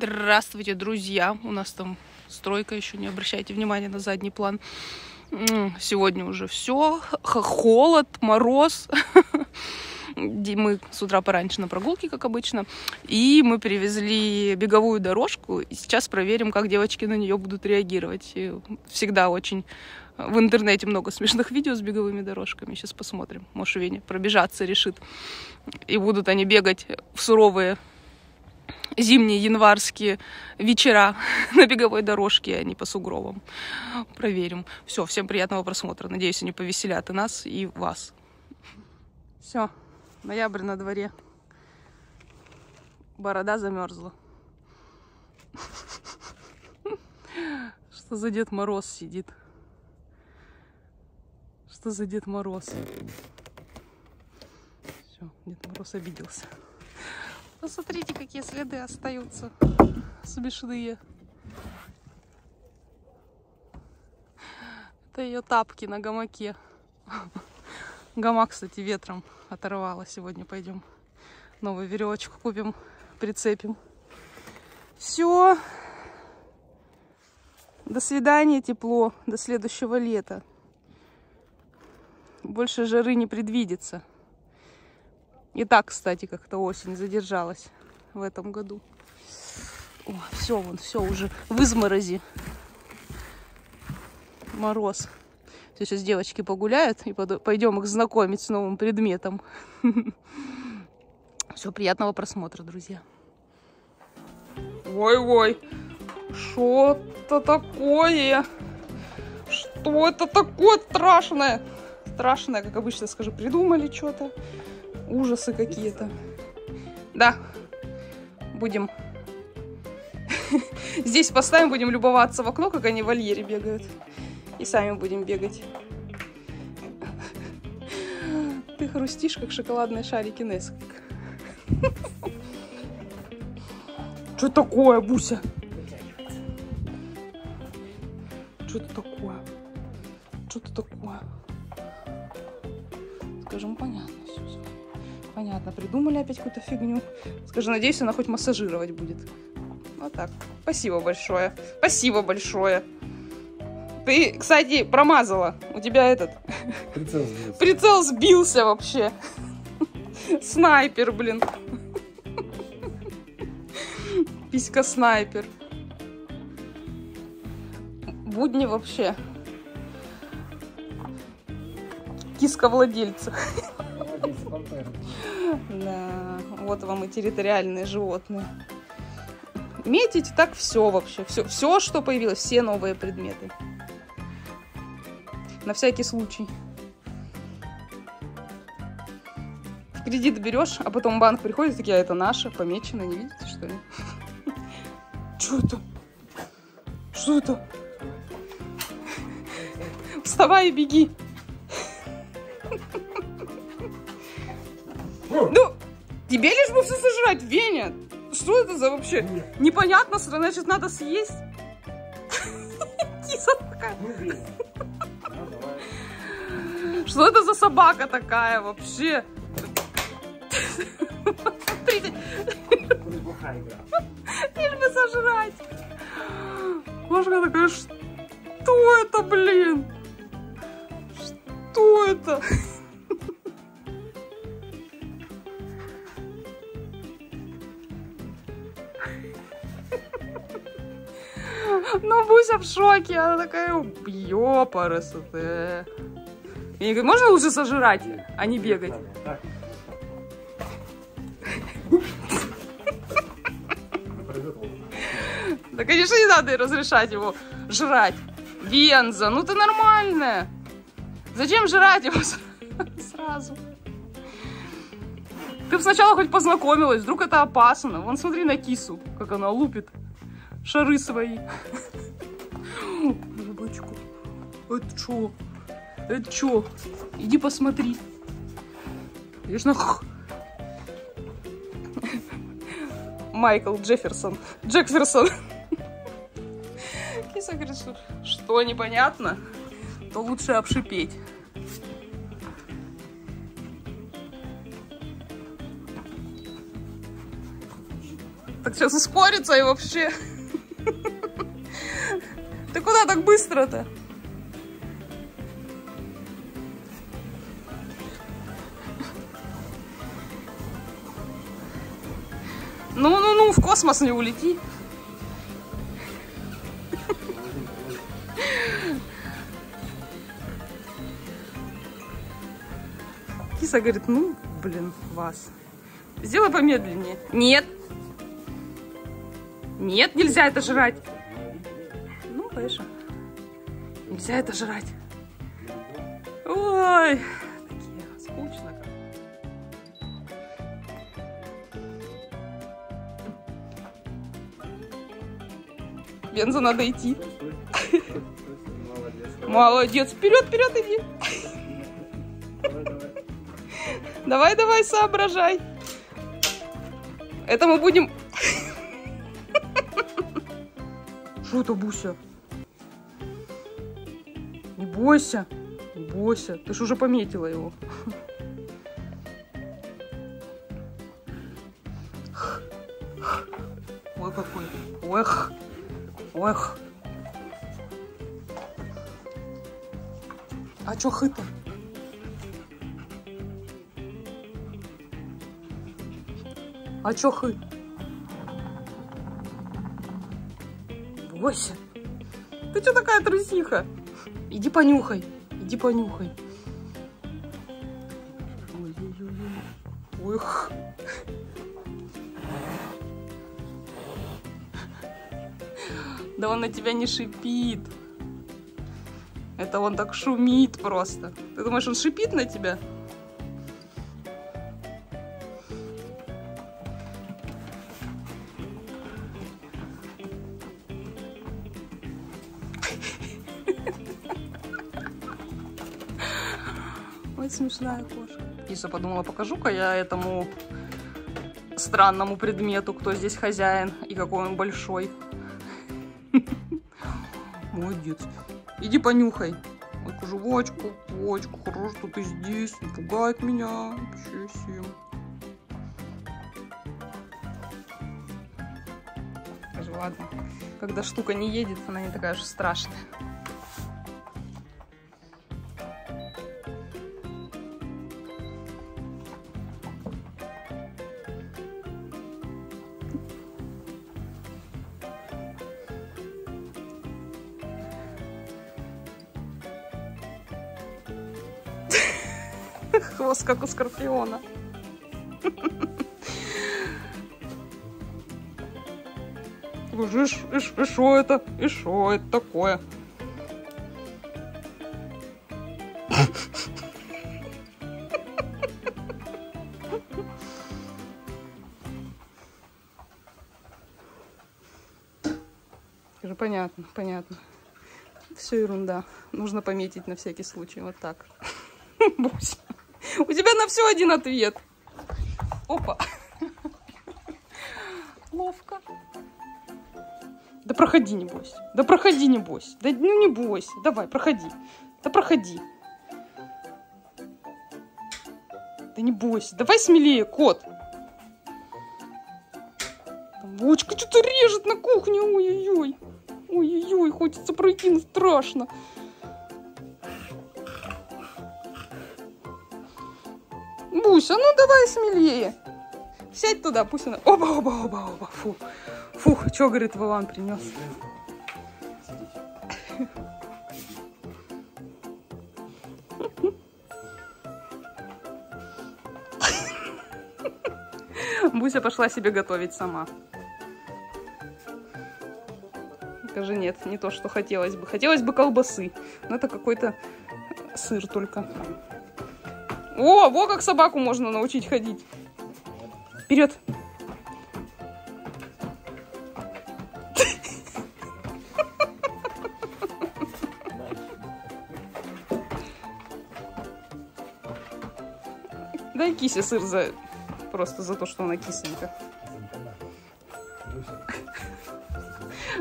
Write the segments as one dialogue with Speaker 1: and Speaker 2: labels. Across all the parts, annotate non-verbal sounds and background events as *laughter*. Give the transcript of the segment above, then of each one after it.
Speaker 1: Здравствуйте, друзья! У нас там стройка еще, не обращайте внимания на задний план. Сегодня уже все. Холод, мороз. *laughs* Мы с утра пораньше на прогулке, как обычно. И мы привезли беговую дорожку. И сейчас проверим, как девочки на нее будут реагировать. И всегда очень в интернете много смешных видео с беговыми дорожками. Сейчас посмотрим. Может, Веня пробежаться решит. И будут они бегать в суровые зимние январские вечера *laughs* на беговой дорожке, а не по сугробам. Проверим. Все, всем приятного просмотра. Надеюсь, они повеселят и нас, и вас. Все, ноябрь на дворе. Борода замерзла. *laughs* Что за Дед Мороз сидит? Что за Дед Мороз? Все, Дед Мороз обиделся. Посмотрите, какие следы остаются смешные. Это ее тапки на гамаке. Гамак, кстати, ветром оторвала. Сегодня пойдем новую веревочку купим, прицепим. Все. До свидания, тепло. До следующего лета. Больше жары не предвидится. И так, кстати, как-то осень задержалась в этом году. Все, вон, все уже в изморози. Мороз. Все, сейчас девочки погуляют и пойдем их знакомить с новым предметом. *laughs* Все, приятного просмотра, друзья. Ой-ой, что-то такое. Что это такое страшное? Страшное, как обычно скажу, придумали что-то ужасы какие-то. Да, будем *laughs* здесь поставим, будем любоваться в окно, как они в вольере бегают. И сами будем бегать. Ты хрустишь, как шоколадные шарики Несквик. Что такое, Буся? Что это такое? Что это такое? Скажем, понятно все. Понятно, придумали опять какую-то фигню. Скажи, надеюсь, она хоть массажировать будет. Вот так. Спасибо большое. Спасибо большое. Ты, кстати, промазала. У тебя этот... Прицел сбился. *laughs* Прицел сбился вообще. Снайпер, блин. Писька снайпер. Будни вообще. Киска владельца. Да, вот вам и территориальные животные. Метить так все вообще. Все, все, что появилось, все новые предметы. На всякий случай. В кредит берешь, а потом банк приходит, такие, а это наше, помечено, не видите, что ли? *laughs* Что это? Что это? Вставай и беги. Ну, тебе лишь бы все сожрать, Веня. Что это за вообще? Нет. Непонятно, значит, надо съесть. Киса такая. Что это за собака такая вообще? Смотрите. Лишь бы сожрать. Машка такая, что это, блин? Что это? Буся в шоке. Она такая, ёпарасоте. Я говорю, можно лучше сожрать, а не бегать? Да, конечно, не надо разрешать его жрать. Венза, ну ты нормальная. Зачем жрать его сразу? Ты бы сначала хоть познакомилась, вдруг это опасно. Вон смотри на кису, как она лупит шары свои. Это что? Это что? Иди посмотри. Конечно, Майкл Джефферсон. Джекферсон. Киса говорит, что, что непонятно, то лучше обшипеть. так сейчас ускорится и вообще. Ты куда так быстро-то? Ну-ну-ну, в космос не улети. Киса говорит, ну, блин, вас. Сделай помедленнее. Нет. Нет, нельзя это жрать. Ну, конечно. Нельзя это жрать. Ой, Бензу надо идти. Молодец. Вперед, вперед иди. Давай, давай, соображай. Это мы будем... Что это, Буся? Не бойся. Не бойся. Ты ж уже пометила его. Ой, какой. Ох. Ох. А чё хы-то? А чё хы? Бойся. Ты чё такая трусиха? Иди понюхай. Иди понюхай. Ой-ой-ой. Ох. Да он на тебя не шипит. Это он так шумит просто. Ты думаешь, он шипит на тебя? Ой, смешная кошка. Киса подумала, покажу-ка я этому странному предмету, кто здесь хозяин и какой он большой. Молодец. Иди понюхай. Ой, жвачку, почку. Хорошо, что ты здесь. Не пугает меня. Вообще всем. Скажи, ладно. Когда штука не едет, она не такая уж страшная. *laughs* Хвост, как у скорпиона. И что это? И что это такое? Скажи, понятно, понятно. Все ерунда. Нужно пометить на всякий случай. Вот так. *laughs* Бусь. У тебя на все один ответ. Опа. Ловко. Да проходи, не бойся. Да проходи, не бойся. Да ну не бойся. Давай, проходи. Да проходи. Да не бойся. Давай смелее, кот. Бочка что-то режет на кухне. Ой-ой-ой. Ой-ой-ой, хочется пройти, но страшно. Буся, ну давай смелее. Сядь туда, пусть она... Оба, оба, оба, оба. Фу. Фух, что, говорит, Вован принес? Буся пошла себе готовить сама. Скажи, нет, не то, что хотелось бы. Хотелось бы колбасы, но это какой-то сыр только. О, во как собаку можно научить ходить. Вперед. Дай кисе сыр за просто за то, что она кисленькая.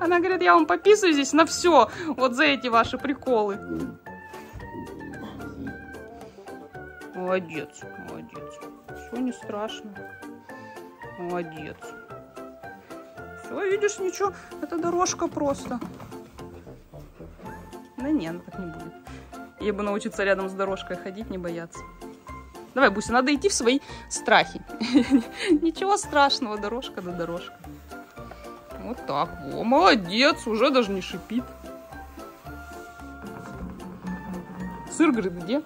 Speaker 1: Она говорит, я вам пописываю здесь на все, вот за эти ваши приколы. Молодец, молодец. Все не страшно. Молодец. Все, видишь, ничего, это дорожка просто. Да не, она так не будет. Ей бы научиться рядом с дорожкой ходить, не бояться. Давай, Буся, надо идти в свои страхи. *laughs* Ничего страшного, дорожка да дорожка. Вот так, во, молодец, уже даже не шипит. Сыр, говорит, где?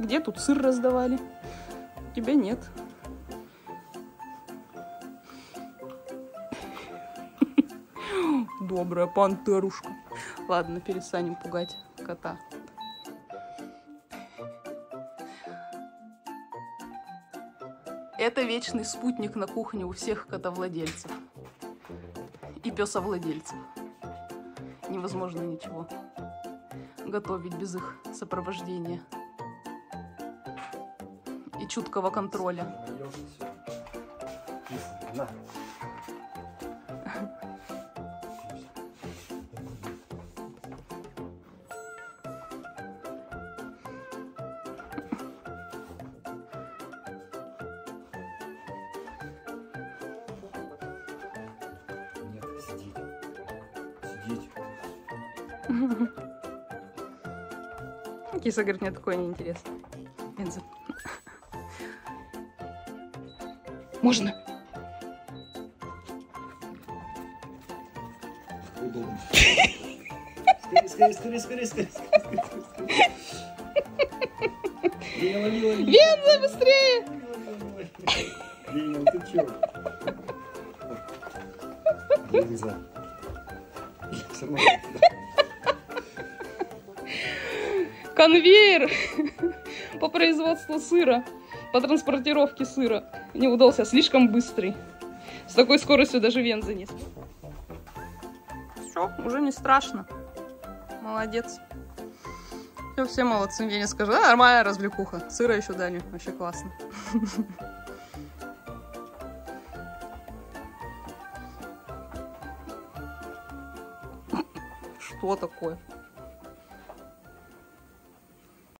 Speaker 1: Где тут сыр раздавали? Тебя нет. Добрая пантерушка. Ладно, перестанем пугать кота. Это вечный спутник на кухне у всех котовладельцев. И песовладельцев. Невозможно ничего готовить без их сопровождения и чуткого контроля. Киса говорит, мне такое неинтересно. Энза. Можно?
Speaker 2: Скорее, скорее, скорее, скорее, скорее.
Speaker 1: Венза, быстрее!
Speaker 2: Лила, ты чё? Лиза.
Speaker 1: Конвейер *laughs* по производству сыра, по транспортировке сыра не удался, слишком быстрый. С такой скоростью даже Венза не смог. Все, уже не страшно. Молодец. Все, все молодцы. Я не скажу. Да, нормальная развлекуха. Сыра еще дали. Вообще классно. *laughs* Что такое?